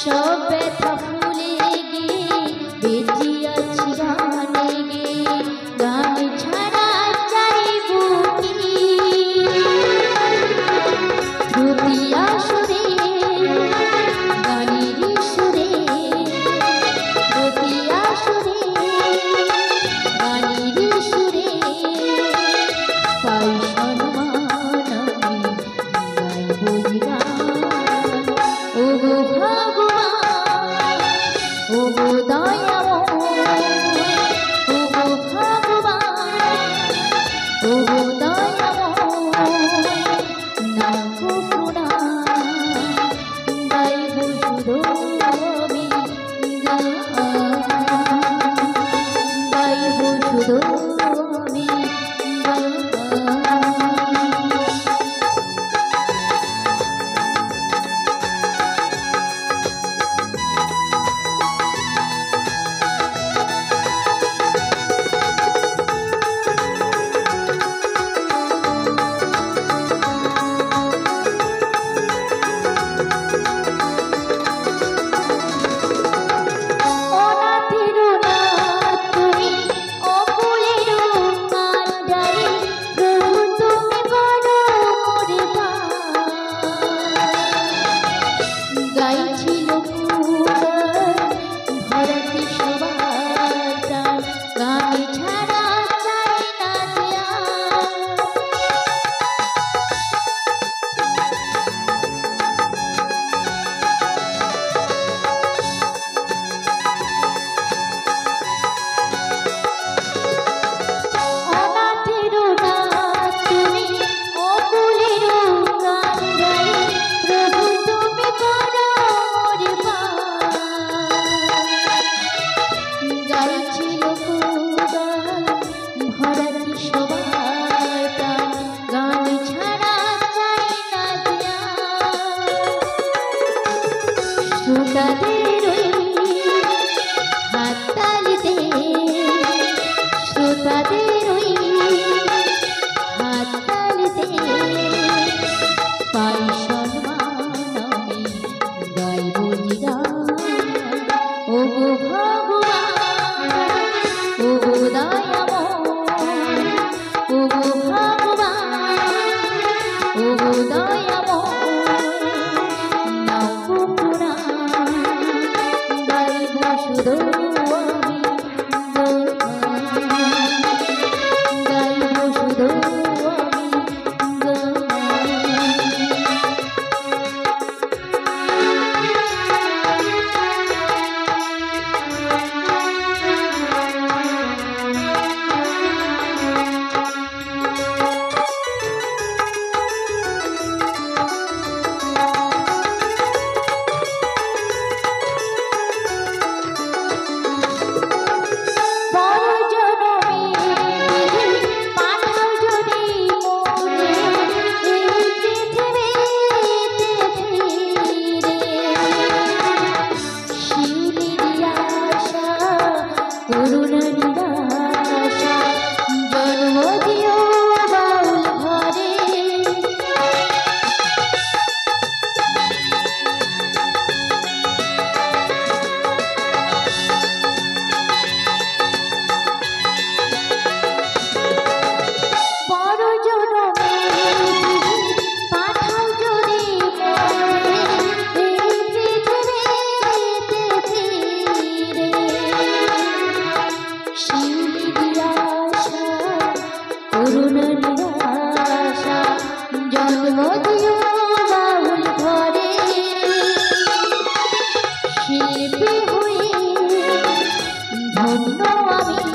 সব ব্যথা ভুলে গিয়ে বেঁচে আছি গানে গে গান ছাড়া চাই বুকি প্রতি আসরে, গানের সুরে। প্রতি আসরে, গানের সুরে। পাই সম্মান আমি গাইব গান তাদের ধন্য আমি